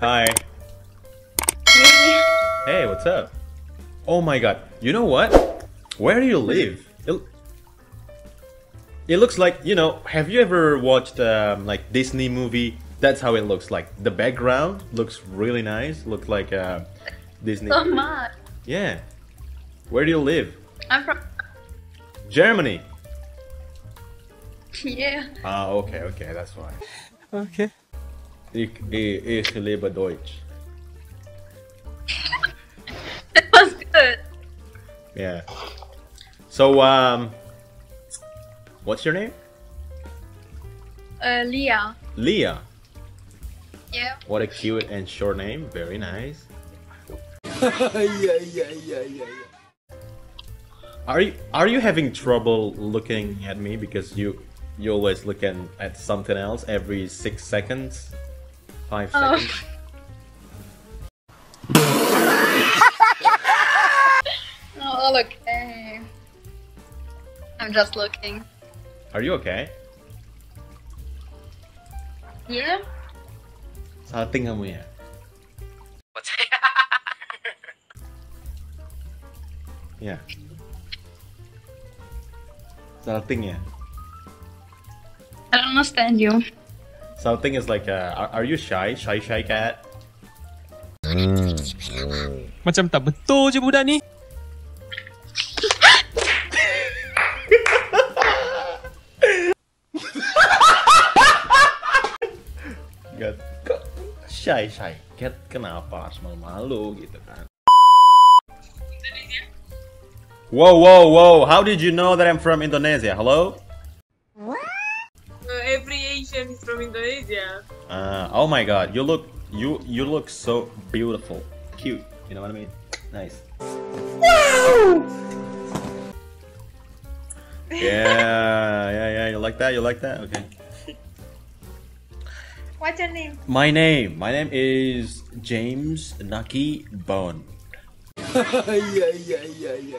Hi. Hey, what's up? Oh my god. You know what? Where do you live? It, it looks like, you know, have you ever watched um, like Disney movie? That's how it looks like. The background looks really nice. Looks like uh, Disney. So much. Yeah. Where do you live? I'm from. Germany. Yeah. Ah, okay, okay, that's why. Okay. Ich, ich, ich liebe Deutsch. That was good. Yeah. So, um, what's your name? Uh, Leah. Leah. Yeah. What a cute and short name. Very nice. yeah, yeah, yeah, yeah, yeah. Are you are you having trouble looking at me because you you always looking at something else every six seconds, five Oh. seconds? Oh, okay. Eh. I'm just looking. Are you okay? Yeah. Salting kamu ya? Ya. Salting ya. I don't understand you. Salting is like uh, are, are you shy? Shy shy cat? Macam tak betul je budak ni. Gak, kok shy shy cat kenapa harus malu-malu gitu kan? Whoa whoa whoa! How did you know that I'm from Indonesia? Hello? Uh, oh my God! You look you you look so beautiful, cute. You know what I mean? Nice. Yeah, yeah, yeah. You like that? You like that? Okay. What's your name? My name, my name is James Naki Bone. yeah, yeah, yeah, yeah, yeah.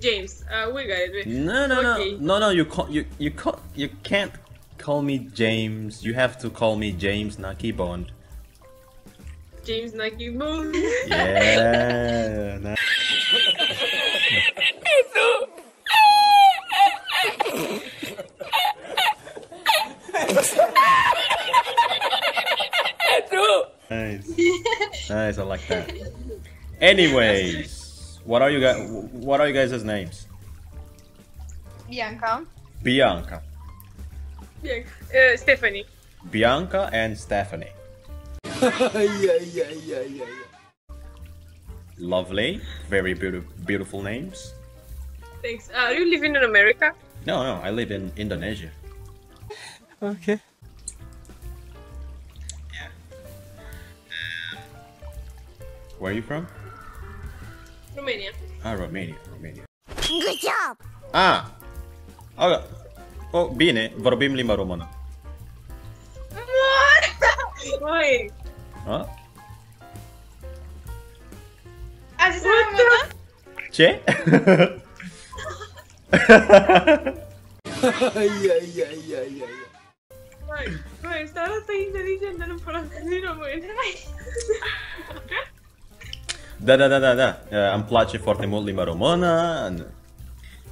James. Uh, we got it. No, no, Okay. no, no, no. You can't. you you can't. you can't call me James. You have to call me James Naki Bond. James Naki Bond. Yeah. nice. Nice. Nice, I like that. Anyways, what are you guys what are you guys' names? Bianca. Bianca. Yeah. Uh, Stephanie. Bianca and Stephanie. yeah, yeah, yeah, yeah, yeah. Lovely, very beautiful beautiful names. Thanks. Uh, are you living in America? No, no, I live in Indonesia. Okay. Yeah. Where are you from? Romania. Ah, Romania, Romania. Good job. Ah! Oh, oh bine, vorbim limba română. Why? Ah? A zis What the? Ce? yeah, yeah, yeah, yeah, yeah. Why? Why? Ăsta arată inteligent, dar nu folosește din română. Da, da, da, da, da. Uh, Îmi place foarte mult limba română.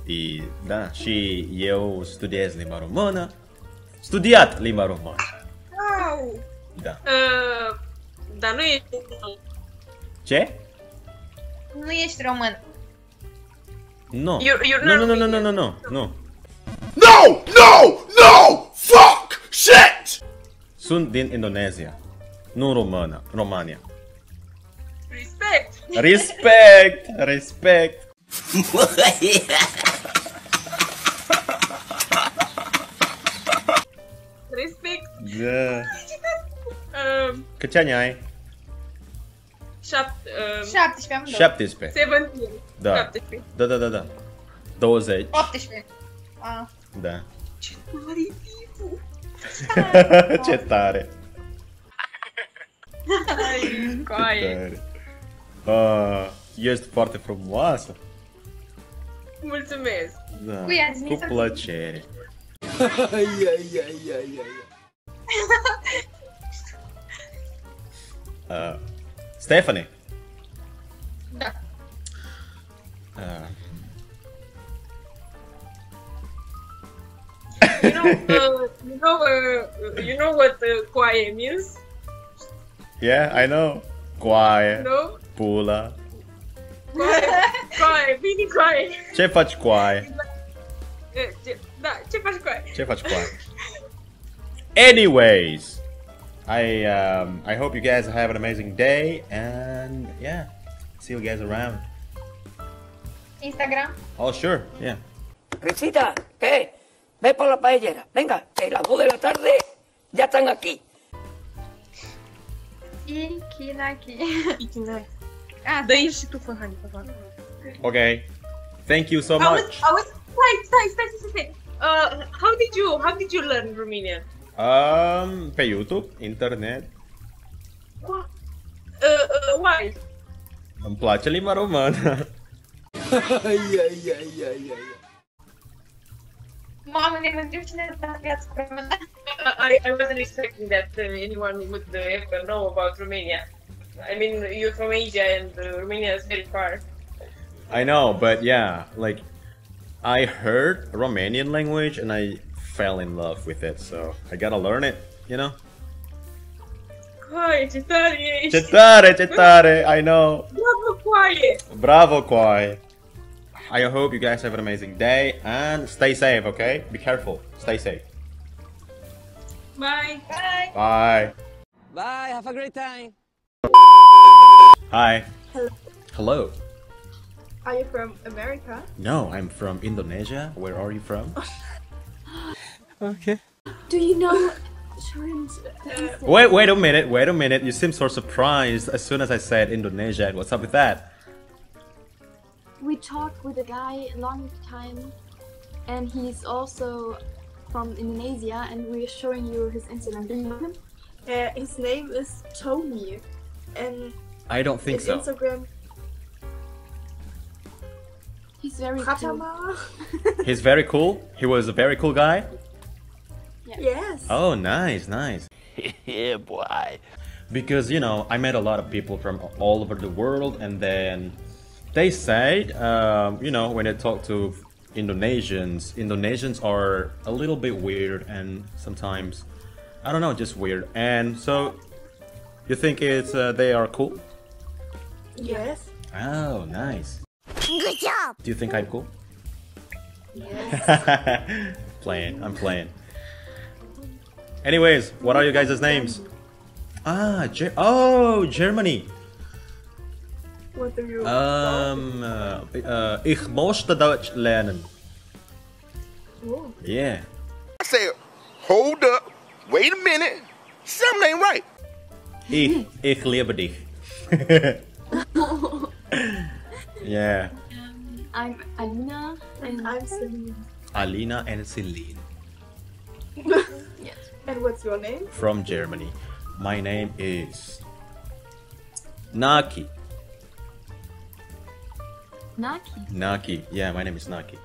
Și, da, și eu studiez limba română. Studiat limba română. Wow! Da. Uh, dar nu e... Ce? Nu ești român. Nu. You're- you're Nu, not nu, nu, nu, nu, Romanian. nu, nu. No! No! No! Fuck! Shit! Sunt din Indonezia. Nu română, Romania. Respect! Respect! Respect! Da. Uh, Câți ani ai? șap... Uh, 17 am 17. 17. Da. 17. Da, da, da, da. 20. 18. Ah. Da. Mare tipul! Ce tare. Ai, coaie. tare. Ah, ești foarte frumoasă. Mulțumesc! Da. Cu ea, zi-mi Cu să- plăcere. yeah, yeah, yeah, yeah, yeah. Uh, Stephanie. Да. Uh, You know, uh, you know, uh, you know what uh, quiet means? yeah, I know. Quiet. No? Pula. Quiet, quiet, really quiet. Ce faci quiet? Ce- da, ce faci quiet? Ce faci quiet? Anyways, I um, I hope you guys have an amazing day and yeah, see you guys around. Instagram. Oh sure, yeah. Risita, ¿qué? Ve por la paellera. Venga, que las dos de la tarde ya están aquí. Ikinaki. Ikinai. Ah, Dă și tu, fă, Hani, pe. Okay. Thank you so I was, much. I was, stai, stai, stai, stai, stai. Uh, how did you, how did you learn Romanian? Um, pe YouTube, internet. Uh, uh, why? Îmi place limba română. Mamă, ne cine viața română. I, I wasn't expecting that uh, anyone would uh, ever know about Romania. I mean, you're from Asia and uh, Romania is very far. I know, but yeah, like I heard Romanian language and I fell in love with it, so I gotta learn it, you know? Hai, ce tare ești! Ce tare, ce tare, I know. Bravo, coaie! Bravo, Kwai. I hope you guys have an amazing day and stay safe, okay? Be careful. Stay safe. Bye! Bye! Bye. Bye, have a great time. Hi. Hello. Hello. Are you from America? No, I'm from Indonesia. Where are you from? Okay. Do you know Sharon's Wait, wait a minute, wait a minute. You seem so surprised as soon as I said Indonesia. What's up with that? we talked with a guy a long time and he's also from Indonesia and we're showing you his Instagram. Do you know him? uh, his name is Tony, and I don't think his so. Instagram He's very cool. He's very cool. He was a very cool guy. Yes. Oh, nice, nice. Yeah, boy. Because, you know, I met a lot of people from all over the world, and then they said, um, you know, when they talk to Indonesians, Indonesians are a little bit weird and sometimes, I don't know, just weird. And so, you think it's uh, they are cool? Yes. Oh, nice. Good job. Do you think I'm cool? playing, I'm playing. Anyways, what are you guys' names? Ah, Ger- oh, Germany. What do you? Um, uh, uh, ich möchte Deutsch lernen. Oh. Yeah. I said, hold up. Wait a minute. Something ain't right. Ich, ich liebe dich. yeah. I'm Alina and I'm Celine. Alina and Celine And what's your name? from Germany. My name is Naki. Naki. Naki. Yeah, my name is Naki.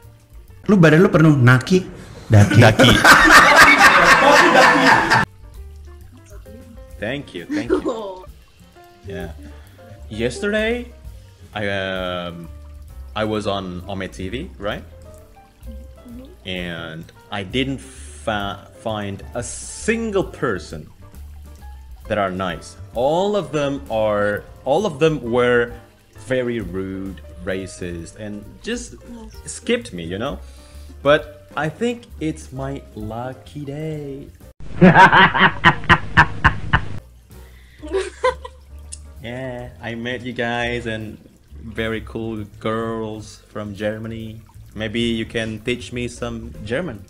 Lu badan lu penuh naki, daki. Naki. thank you, thank you. Yeah. Yesterday, I um, I was on Ome TV, right? And I didn't fa- find a single person that are nice. All of them are. All of them were very rude, racist, and just skipped me. You know. But I think it's my lucky day. Yeah, I met you guys and very cool girls from Germany. Maybe you can teach me some German.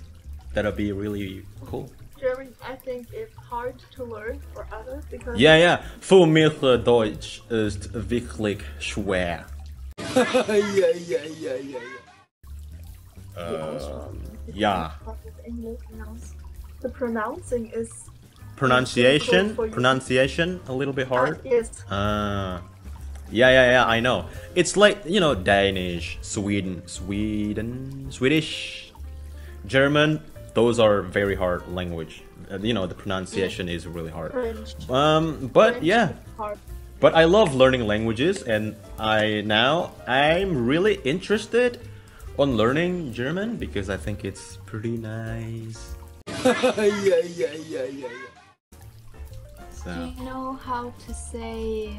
That'll be really cool. German, I think it's hard to learn for others because Ja, ja, für mich äh, Deutsch ist wirklich schwer. Ai, ai. Ähm, ja, it's English pronounced. The pronouncing is pronunciation, Difficult for you. pronunciation a little bit uh, hard. yes. Ah, yeah, yeah, yeah. I know. It's like you know Danish, Sweden, Sweden, Swedish, German. Those are very hard language. Uh, you know, the pronunciation is really hard. French. Um, but French yeah, but I love learning languages, and I now I'm really interested on learning German because I think it's pretty nice. yeah, yeah, yeah, yeah, yeah. So Do you know how to say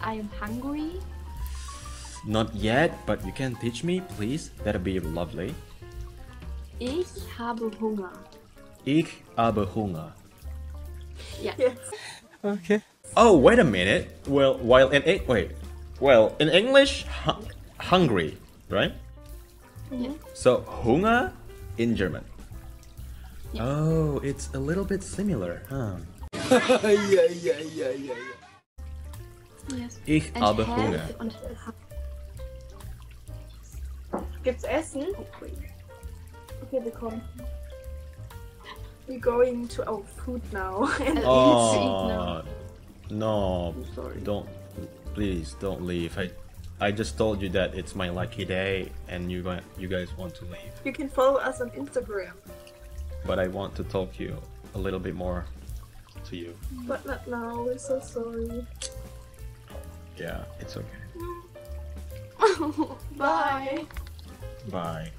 I am hungry? not yet, but you can teach me, please. That'd be lovely. Ich habe Hunger. Ich habe Hunger. Yeah. Yes. Okay. Oh, wait a minute. Well, while in Eng- wait, well in English, hu- hungry, right? Yeah. So Hunger in German. Yeah. Oh, it's a little bit similar, huh? yeah, yeah, yeah, yeah, yeah. Yes. Ich And habe Hunger. und Gibt's Essen? Oh, okay, kommen. We're going to our food now. And Oh no! sorry. Don't please don't leave. I I just told you that it's my lucky day, and you you guys want to leave, you can follow us on Instagram, but I want to talk to you a little bit more to you. but not now. We're so sorry. Yeah, it's okay. Bye. Bye.